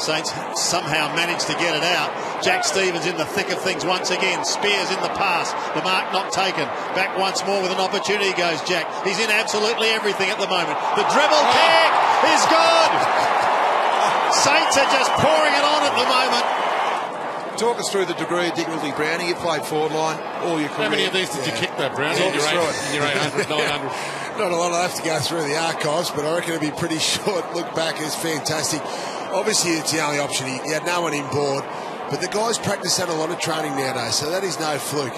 Saints somehow managed to get it out. Jack Stevens in the thick of things once again. Spears in the pass. The mark not taken. Back once more with an opportunity goes Jack. He's in absolutely everything at the moment. The dribble oh. kick is good. Saints are just pouring it on at the moment. Talk us through the degree of difficulty, Brownie. You played forward line all your career. How many of these did yeah. you kick, though, Brownie? In your, eight, your 800, 900? Not a lot. Have to go through the archives, but I reckon it'd be pretty short. Look back, it's fantastic. Obviously, it's the only option. He, he had no one in board, but the guys practice that a lot of training nowadays, so that is no fluke.